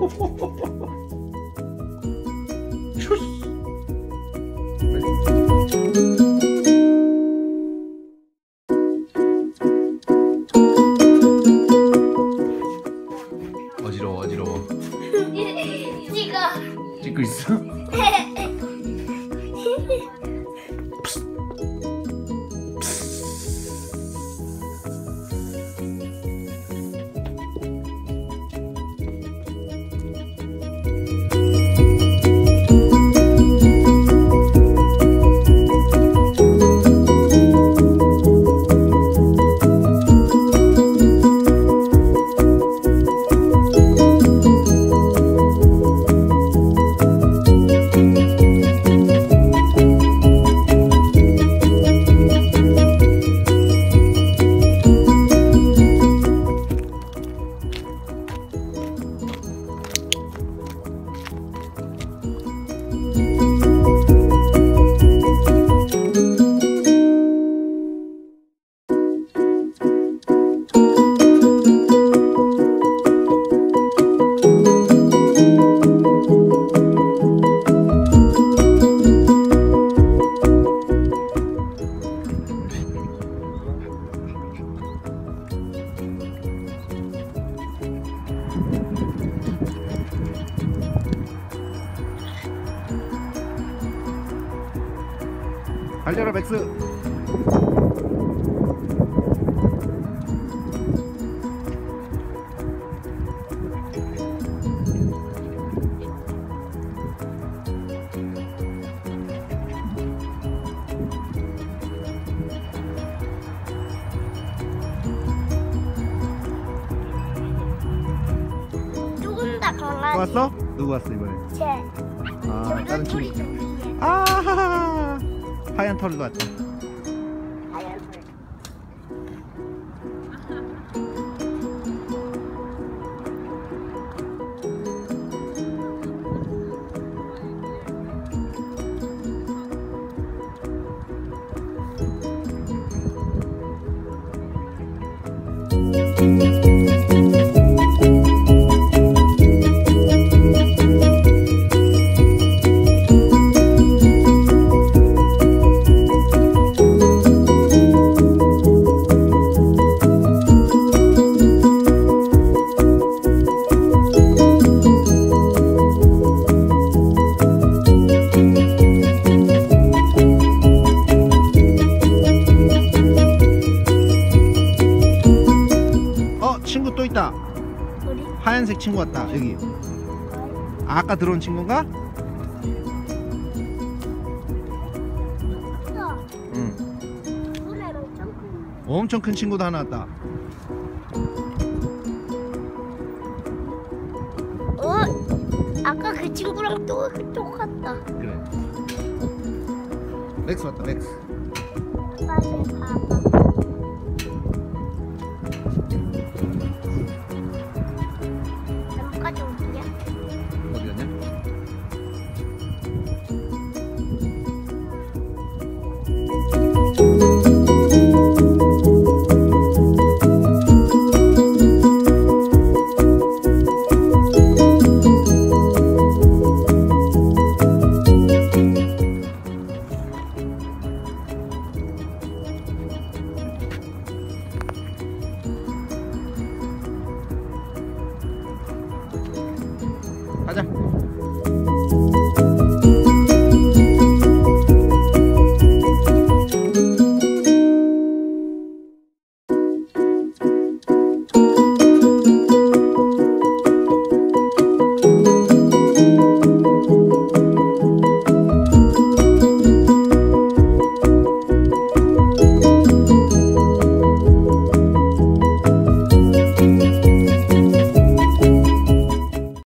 어지러워 어지러워 찍어. 찍고 있어? 달려라 맥스 조금 더또 강아지. 왔어? 누구 왔어 이번에? 쟤. 아 다른 털이 친구 좀 위에. 아 하얀 털도 왔다 하얀 털. 어 친구 또 있다. 우리? 하얀색 친구 왔다. 여기. 아, 아까 들어온 친구인가? 응. 엄청 큰 친구도 하나 왔다. 어? 아까 그 친구랑 또 똑같다. 그래. 맥스 왔다. 맥스. 아빠